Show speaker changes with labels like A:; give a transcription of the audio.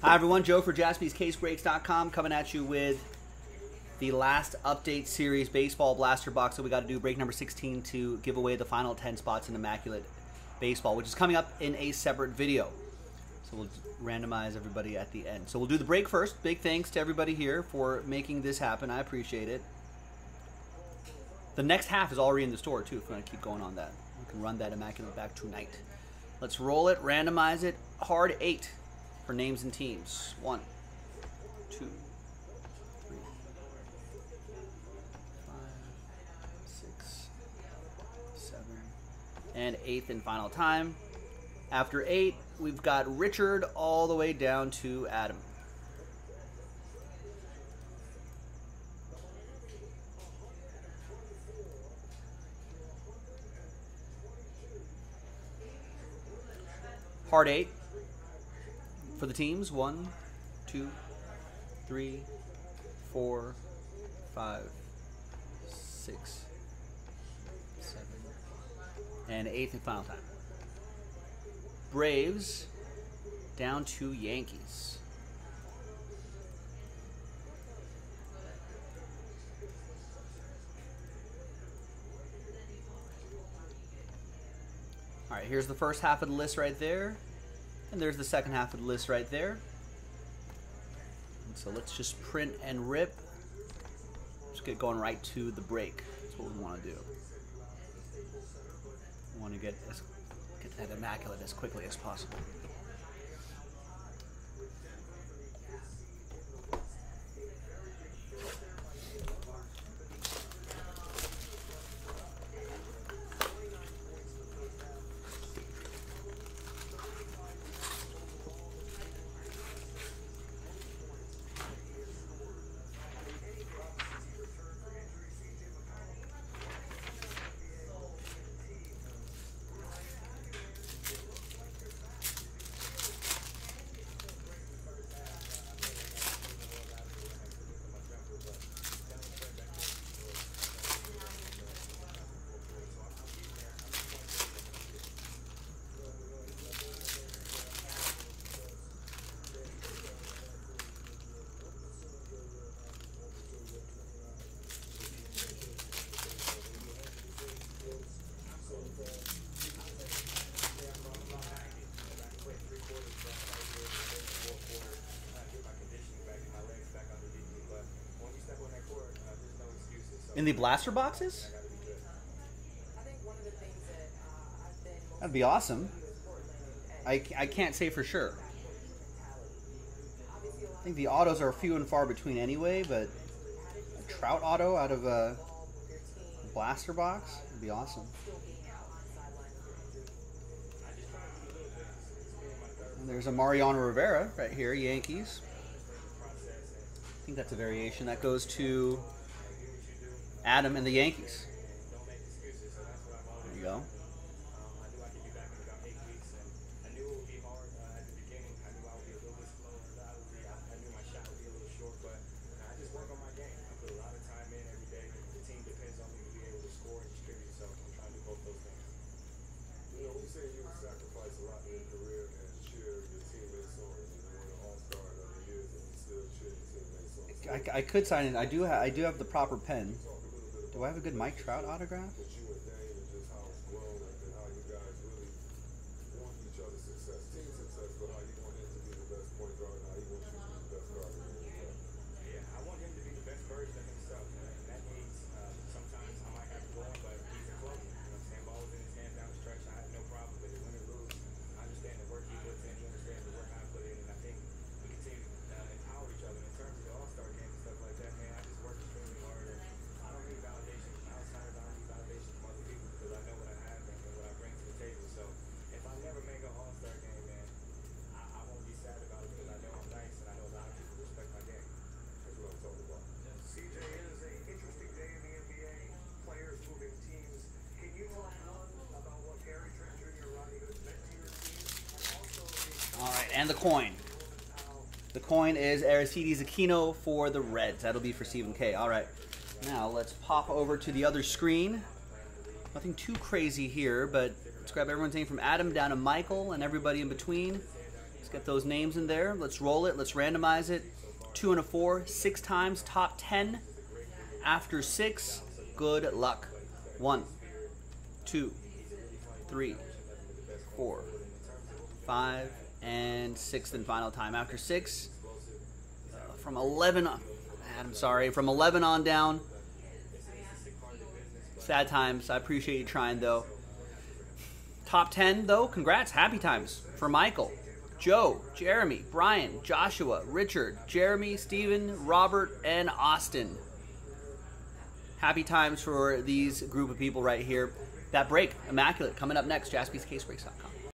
A: Hi, everyone. Joe for jaspyscasebreaks.com coming at you with the last update series baseball blaster box that we got to do, break number 16, to give away the final 10 spots in Immaculate Baseball, which is coming up in a separate video. So we'll randomize everybody at the end. So we'll do the break first. Big thanks to everybody here for making this happen. I appreciate it. The next half is already in the store, too, if you want to keep going on that. We can run that Immaculate back tonight. Let's roll it, randomize it. Hard eight for names and teams. One, two, three, five, six, seven, and eighth and final time. After eight, we've got Richard all the way down to Adam. Hard eight for the teams. One, two, three, four, five, six, seven, and eighth and final time. Braves down to Yankees. All right, here's the first half of the list right there. And there's the second half of the list right there. So let's just print and rip. Let's get going right to the break. That's what we want to do. We want to get as, get that immaculate as quickly as possible. In the blaster boxes? That'd be awesome. I, I can't say for sure. I think the autos are few and far between anyway, but a Trout auto out of a blaster box would be awesome. And there's a Mariano Rivera right here, Yankees. I think that's a variation. That goes to Adam and the Yankees. There you go. I, I could sign it. I do. Ha- I do have the proper pen. Do I have a good Mike Trout autograph? The coin. The coin is Aristides Aquino for the Reds. That'll be for Stephen K. All right. Now let's pop over to the other screen. Nothing too crazy here, but let's grab everyone's name from Adam down to Michael and everybody in between. Let's get those names in there. Let's roll it. Let's randomize it. Two and a four, six times, top 10. After six, good luck. One, two, three, four, five, and sixth and final time. After six, uh, from 11 on, I'm sorry, from 11 on down. Sad times. I appreciate you trying, though. Top 10, though, congrats. Happy times for Michael, Joe, Jeremy, Brian, Joshua, Richard, Jeremy, Steven, Robert, and Austin. Happy times for these group of people right here. That break, immaculate, coming up next, jaspyscasebreaks.com.